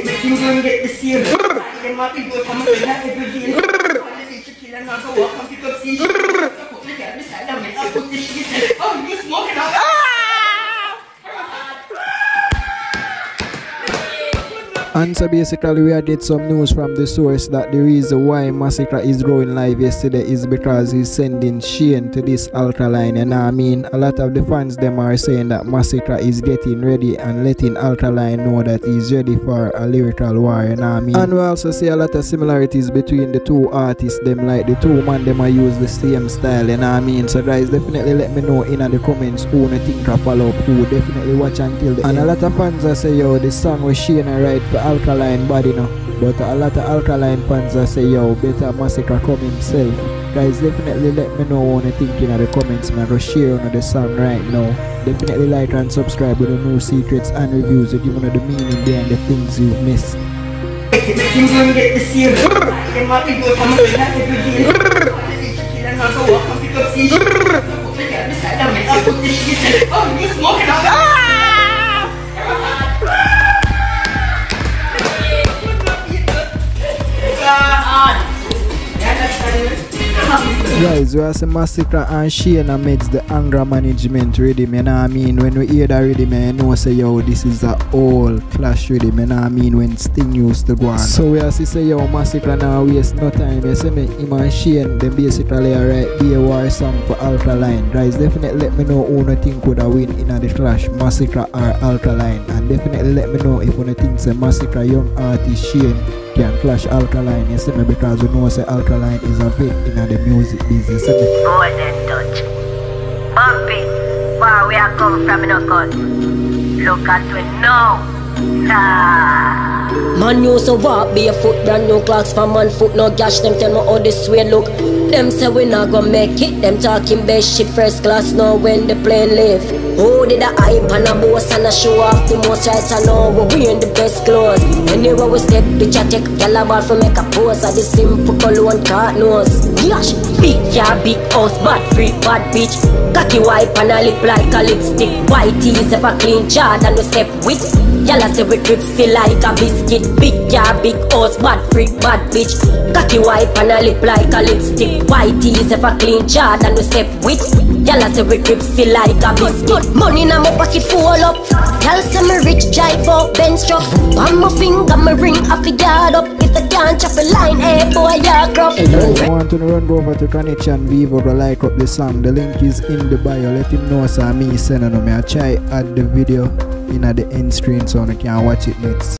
And so basically we get some news from the source that the reason why Masicka is going live yesterday is because he's sending Shane to this Alkaline and I mean a lot of the fans them are saying that Masicka is getting ready and letting Alkaline know that he's ready for a lyrical war and I mean? And we also see a lot of similarities between the two artists them like the two man them are use the same style and I mean? So guys definitely let me know in the comments who you think I follow up who definitely watch until the and end. a lot of fans are say yo the song was Shane write for Alkaline body now. But a lot of Alkaline fans are say yo better Masicka come himself. Guys definitely let me know what you think in the comments man. Go share on the song right now. Definitely like and subscribe with the new secrets and reviews with even the meaning behind the things you've missed Guys, we are some Masicka and Shane amidst the anger management rhythm, you know what I mean? When we hear that rhythm, you know say yo, this is a all clash rhythm, you know what I mean? When Sting used to go on. So we are say yo, Masicka now waste no time. You see me, him and Shane, them basically alright, be a war song for Alkaline. Guys, definitely let me know who you think would have win in the clash, Masicka or Alkaline. And definitely let me know if you think say Masicka young artist Shane can clash Alkaline, you see me, because you know say Alkaline is a big in the music business. You see me? Golden touch. Bumpy, where we are come from in a cut. Look at we now. Man used to walk barefoot, brand new clocks for man foot, no gash them tell me how this way look. Them say we not gonna make it, them talking best shit first class now when the plane leave. Who did a hype and a boss and a show off the most right I know we wearing the best clothes. Anywhere we step, bitch I take gyal a ball for make a pose of the simple cologne cart nose. Gosh, big car, big house, bad freak, bad bitch. Cocky wipe and a lip like a lipstick. White teeth ever clean, Jordan we step with. Gyal a say we drip feel like a biscuit. Big car, big house, bad freak, bad bitch. Cocky wipe and a lip like a lipstick. White teeth ever clean, Jordan we step with. Gyal a say we drip feel like a biscuit. Money in my pocket full up. Say me rich, drive out Benz truck. On my finger, me ring off a yard up. If I can't chop a line, hey boy, you're gruff. Guys, I want to run over to Connection Vivo to like up the song. The link is in the bio. Let him know so me send on me. I try add the video in at the end screen so you can watch it next.